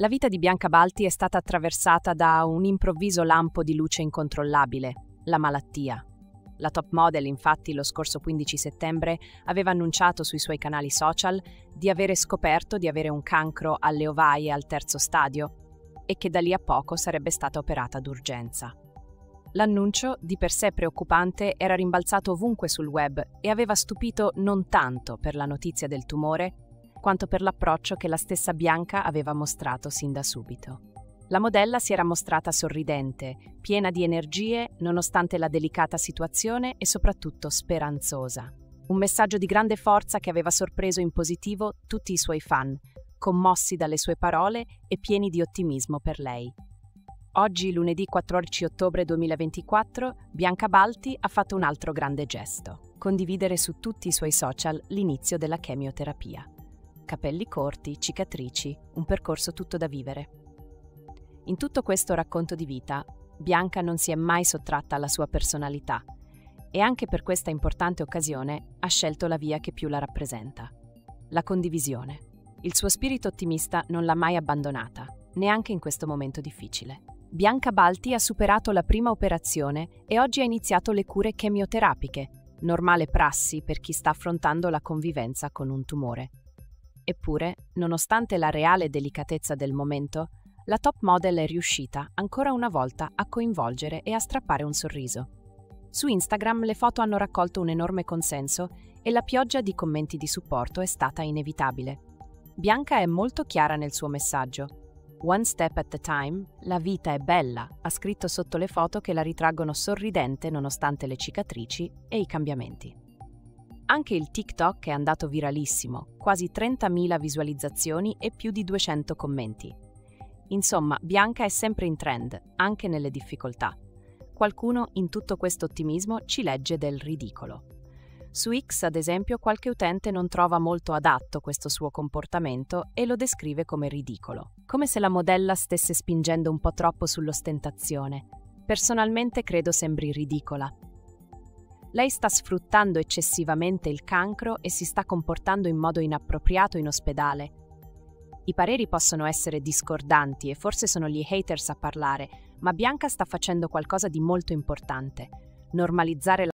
La vita di Bianca Balti è stata attraversata da un improvviso lampo di luce incontrollabile, la malattia. La top model, infatti, lo scorso 15 settembre aveva annunciato sui suoi canali social di avere scoperto di avere un cancro alle ovaie al terzo stadio e che da lì a poco sarebbe stata operata d'urgenza. L'annuncio, di per sé preoccupante, era rimbalzato ovunque sul web e aveva stupito non tanto per la notizia del tumore, quanto per l'approccio che la stessa Bianca aveva mostrato sin da subito. La modella si era mostrata sorridente, piena di energie nonostante la delicata situazione e soprattutto speranzosa. Un messaggio di grande forza che aveva sorpreso in positivo tutti i suoi fan, commossi dalle sue parole e pieni di ottimismo per lei. Oggi, lunedì 14 ottobre 2024, Bianca Balti ha fatto un altro grande gesto, condividere su tutti i suoi social l'inizio della chemioterapia capelli corti, cicatrici, un percorso tutto da vivere. In tutto questo racconto di vita, Bianca non si è mai sottratta alla sua personalità e anche per questa importante occasione ha scelto la via che più la rappresenta, la condivisione. Il suo spirito ottimista non l'ha mai abbandonata, neanche in questo momento difficile. Bianca Balti ha superato la prima operazione e oggi ha iniziato le cure chemioterapiche, normale prassi per chi sta affrontando la convivenza con un tumore. Eppure, nonostante la reale delicatezza del momento, la top model è riuscita ancora una volta a coinvolgere e a strappare un sorriso. Su Instagram le foto hanno raccolto un enorme consenso e la pioggia di commenti di supporto è stata inevitabile. Bianca è molto chiara nel suo messaggio. One step at a time, la vita è bella, ha scritto sotto le foto che la ritraggono sorridente nonostante le cicatrici e i cambiamenti. Anche il TikTok è andato viralissimo, quasi 30.000 visualizzazioni e più di 200 commenti. Insomma, Bianca è sempre in trend, anche nelle difficoltà. Qualcuno in tutto questo ottimismo ci legge del ridicolo. Su X, ad esempio, qualche utente non trova molto adatto questo suo comportamento e lo descrive come ridicolo, come se la modella stesse spingendo un po' troppo sull'ostentazione. Personalmente credo sembri ridicola, lei sta sfruttando eccessivamente il cancro e si sta comportando in modo inappropriato in ospedale. I pareri possono essere discordanti e forse sono gli haters a parlare, ma Bianca sta facendo qualcosa di molto importante, normalizzare la